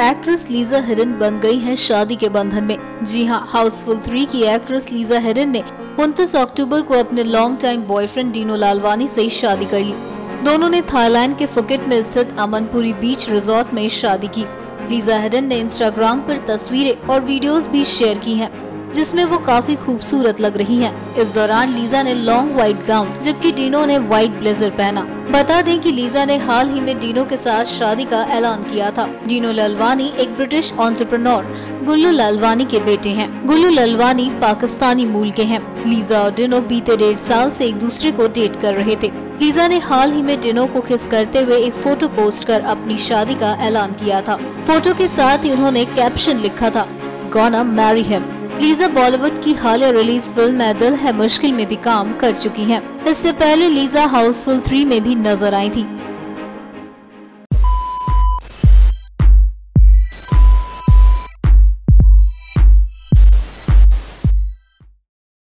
Actress Lisa hidden बन गई हैं शादी के बंधन में। जी हाँ हाउसफुल थ्री की एक्ट्रेस लीजा हिडन ने उनतीस अक्टूबर को अपने long time boyfriend Dino Lalwani से शादी कर ली। दोनों ने थाईलैंड के फुकेट में स्थित अमनपुरी बीच रिजॉर्ट में शादी की। लीजा हिडन ने इंस्टाग्राम पर तस्वीरें और वीडियोस भी शेयर की हैं। जिसमें वो काफ़ी खूबसूरत लग रही हैं। इस दौरान लीजा ने लॉन्ग व्हाइट गाउन, जबकि डीनो ने व्हाइट ब्लेजर पहना। बता दें कि लीजा ने हाल ही में डीनो के साथ शादी का ऐलान किया था। डीनो ललवानी एक ब्रिटिश ऑन्टरप्रनोर गुल्लू लालवानी के बेटे हैं। गुल्लू ललवानी पाकिस्तानी मूल के हैं। लीजा और डिनो बीते डेढ़ साल से एक दूसरे को डेट कर रहे थे। लीजा ने हाल ही में डिनो को किस करते हुए एक फ़ोटो पोस्ट कर अपनी शादी का ऐलान किया था। फ़ोटो के साथ ही उन्होंने कैप्शन लिखा था, gonna marry him. Lisa Bollywood की हाल रिलीज़ फ़िल्म मैं दिल है मुश्किल में भी काम कर चुकी हैं। इससे पहले लीजा हाउसफुल थ्री में भी नज़र आई थी